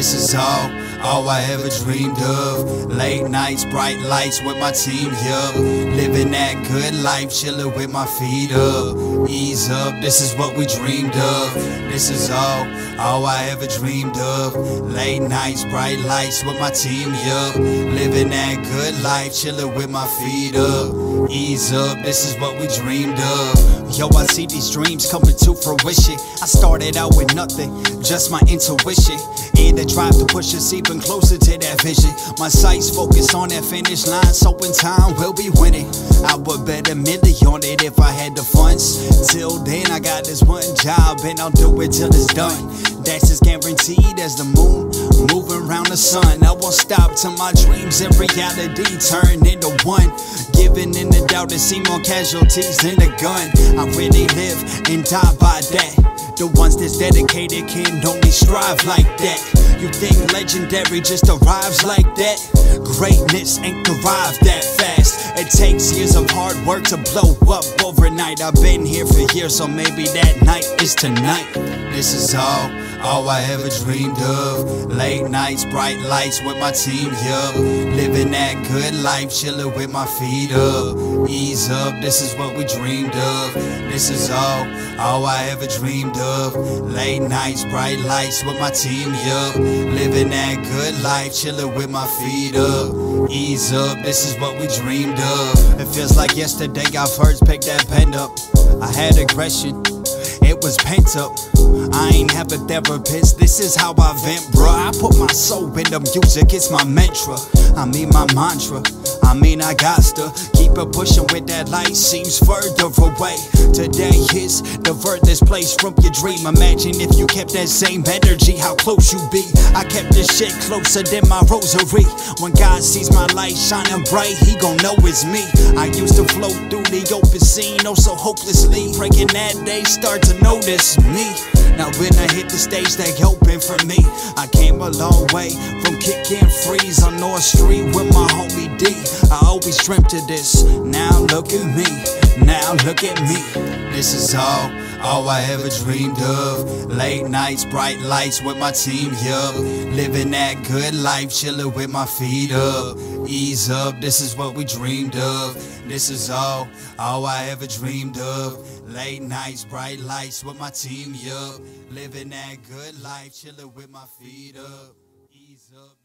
This is all, all I ever dreamed of. Late nights, bright lights with my team, yeah. Living that good life, chilling with my feet up. Ease up, this is what we dreamed of. This is all, all I ever dreamed of. Late nights, bright lights with my team, yeah. Living that good life, chilling with my feet up. Ease up, this is what we dreamed of. Yo, I see these dreams coming to fruition. I started out with nothing, just my intuition. And the drive to push us even closer to that vision. My sights focus on that finish line, so in time we'll be winning. I would bet a million on it if I had the funds. Till then, I got this one job and I'll do it till it's done. That's as guaranteed as the moon moving around the sun. I won't stop till my dreams and reality turn into one. Giving in the doubt to see more casualties than a gun. I really live and die by that. The ones that's dedicated can only strive like that. You think legendary just arrives like that? Greatness ain't arrived that fast. It takes years of hard work to blow up overnight. I've been here for years, so maybe that night is tonight. This is all, all I ever dreamed of. Late nights, bright lights with my team, yeah. Living that good life, chilling with my feet up. Ease up, this is what we dreamed of. This is all, all I ever dreamed of. Late nights, bright lights with my team, yeah. Living that good life, chilling with my feet up. Ease up, this is what we dreamed of. It feels like yesterday I first picked that pen up. I had aggression it was pent up. I ain't have a therapist, this is how I vent, bruh. I put my soul in the music, it's my mantra. I mean, my mantra. I mean, I got to keep it pushing with that light, seems further away. Today is the furthest place from your dream. Imagine if you kept that same energy, how close you be. I kept this shit closer than my rosary. When God sees my light shining bright, he gon' know it's me. I used to float through the open scene, oh so hopelessly. Breaking that day, start to notice me. Now when I hit the stage, they open for me. I came a long way from kicking freeze on North Street with my homie D. I always dreamt of this. Now look at me. Now look at me. This is all, all I ever dreamed of. Late nights, bright lights with my team, yeah. Living that good life, chilling with my feet up. Ease up, this is what we dreamed of. This is all, all I ever dreamed of. Late nights, bright lights with my team, yeah. Living that good life, chilling with my feet up. Ease up.